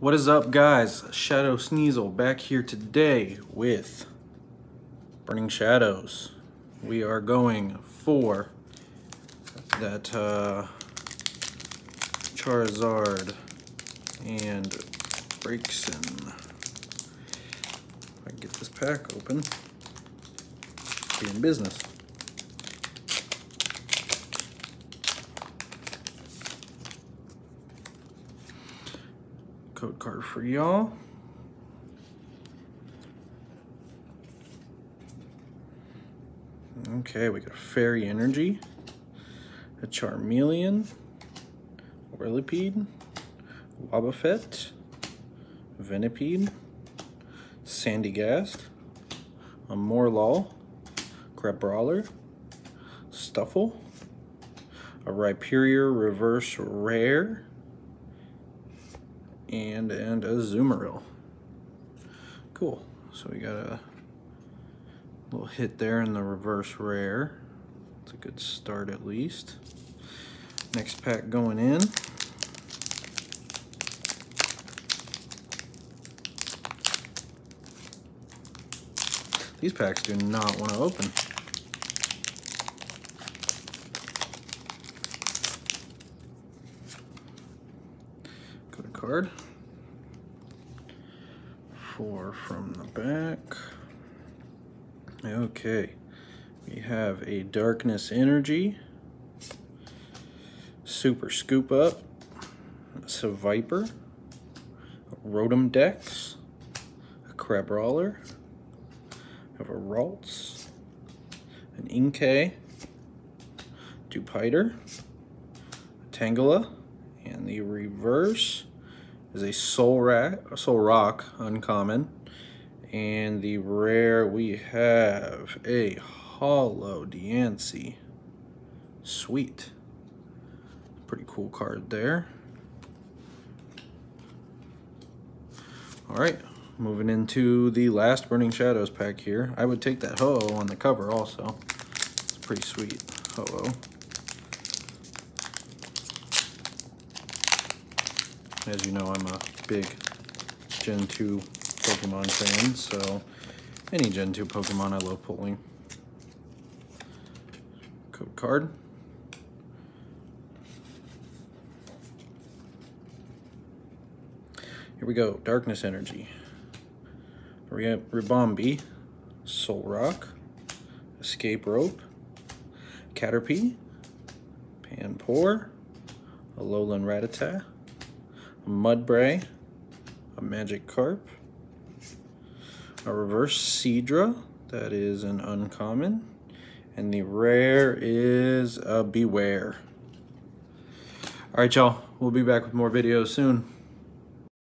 What is up guys? Shadow Sneasel back here today with Burning Shadows. We are going for that uh, Charizard and. If I get this pack open, be in business. Code card for y'all. Okay, we got Fairy Energy, a Charmeleon, Whirlipede, Wobbuffet, Venipede, Sandygast, a Morelull, Crabrawler, Stufful, a Rhyperior Reverse Rare, and and a Azumarill. Cool. So we got a little hit there in the reverse rare. It's a good start at least. Next pack going in. These packs do not want to open. card. Four from the back. Okay, we have a Darkness Energy, Super Scoop Up, a Viper, a Rotom Dex, a Crabrawler, have a Ralts, an Inkay, Dewpider, Tangela, and the reverse is a Soul, Rack, Solrock uncommon. And the rare we have a Holo Diancie. Sweet. Pretty cool card there. Alright, moving into the last Burning Shadows pack here. I would take that Ho-Oh on the cover also. It's pretty sweet Ho-Oh. As you know, I'm a big Gen 2 Pokemon fan, so any Gen 2 Pokemon I love pulling. Code card. Here we go, Darkness Energy. Ribombee, Solrock, Escape Rope, Caterpie, Panpour, Alolan Rattata, Mudbray, a Magikarp, a Reverse Seadra, that is an uncommon, and the rare is a Bewear. Alright y'all, we'll be back with more videos soon.